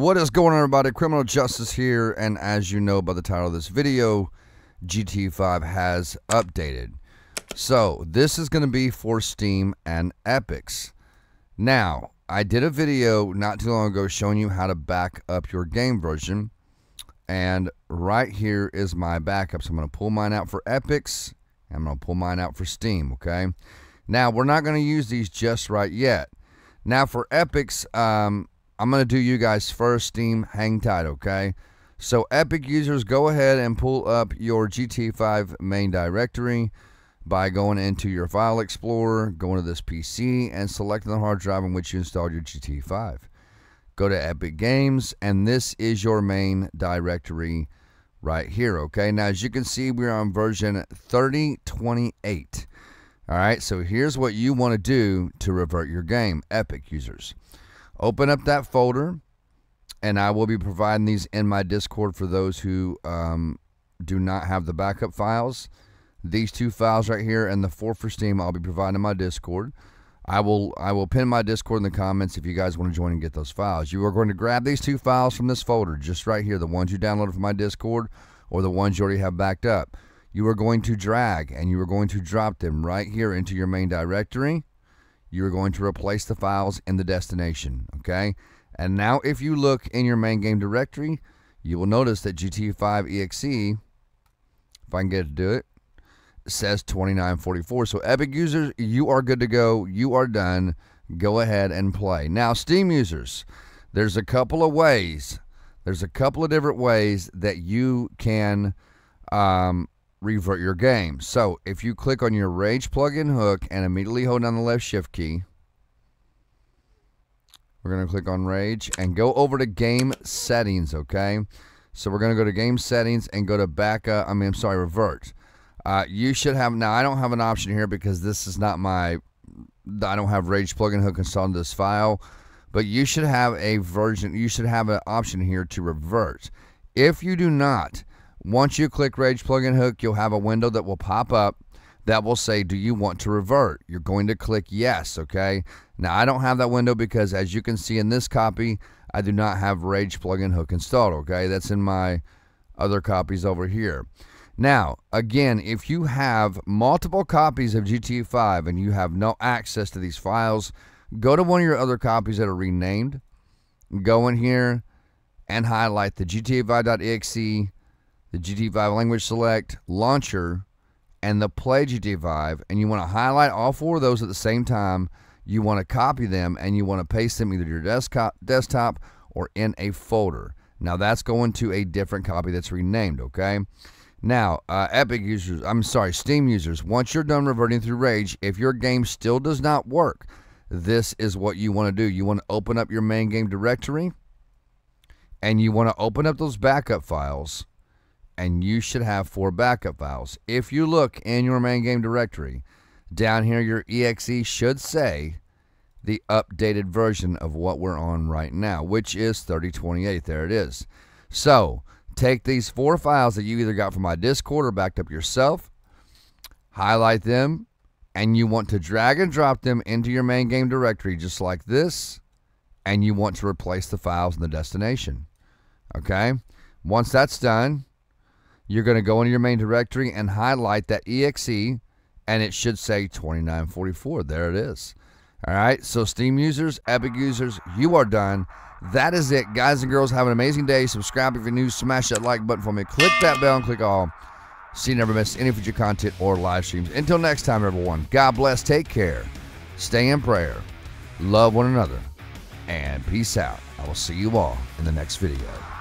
What is going on, everybody? Criminal Justice here, and as you know by the title of this video, GTA5 has updated. So, this is going to be for Steam and Epics. Now, I did a video not too long ago showing you how to back up your game version, and right here is my backup. So, I'm going to pull mine out for Epics, and I'm going to pull mine out for Steam, okay? Now, we're not going to use these just right yet. Now, for Epics, um, I'm going to do you guys first, Steam. Hang tight, okay? So, Epic users, go ahead and pull up your GTA5 main directory by going into your File Explorer, going to this PC, and selecting the hard drive on which you installed your GTA5. Go to Epic Games, and this is your main directory right here, okay? Now, as you can see, we're on version 3028. All right, so here's what you want to do to revert your game, Epic users. Open up that folder, and I will be providing these in my Discord for those who um, do not have the backup files. These two files right here and the four for Steam, I'll be providing my Discord. I will I will pin my Discord in the comments if you guys want to join and get those files. You are going to grab these two files from this folder, just right here, the ones you downloaded from my Discord or the ones you already have backed up. You are going to drag and you are going to drop them right here into your main directory you're going to replace the files in the destination, okay? And now if you look in your main game directory, you will notice that GTA5 EXE, if I can get it to do it, says 2944. So Epic users, you are good to go. You are done. Go ahead and play. Now, Steam users, there's a couple of ways. There's a couple of different ways that you can um, revert your game. So if you click on your Rage plugin hook and immediately hold down the left shift key, we're going to click on Rage and go over to game settings, okay? So we're going to go to game settings and go to backup, I mean, I'm sorry, revert. Uh, you should have, now I don't have an option here because this is not my, I don't have Rage plugin hook installed in this file, but you should have a version, you should have an option here to revert. If you do not, once you click Rage Plugin Hook, you'll have a window that will pop up that will say, Do you want to revert? You're going to click Yes, okay? Now, I don't have that window because, as you can see in this copy, I do not have Rage Plugin Hook installed, okay? That's in my other copies over here. Now, again, if you have multiple copies of GTA5 and you have no access to these files, go to one of your other copies that are renamed, go in here and highlight the GTA5.exe the GTA5 language select, launcher, and the play GTA5, and you want to highlight all four of those at the same time. You want to copy them and you want to paste them either to your desktop, desktop or in a folder. Now that's going to a different copy that's renamed, okay? Now, uh, Epic users, I'm sorry, Steam users, once you're done reverting through Rage, if your game still does not work, this is what you want to do. You want to open up your main game directory and you want to open up those backup files and you should have four backup files. If you look in your main game directory, down here your exe should say the updated version of what we're on right now, which is 3028. There it is. So take these four files that you either got from my Discord or backed up yourself, highlight them, and you want to drag and drop them into your main game directory just like this, and you want to replace the files in the destination. Okay? Once that's done, you're going to go into your main directory and highlight that exe, and it should say 2944. There it is. All right, so Steam users, Epic users, you are done. That is it, guys and girls. Have an amazing day. Subscribe if you're new. Smash that like button for me. Click that bell and click all. So you never miss any future content or live streams. Until next time, everyone, God bless. Take care. Stay in prayer. Love one another. And peace out. I will see you all in the next video.